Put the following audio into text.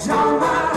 John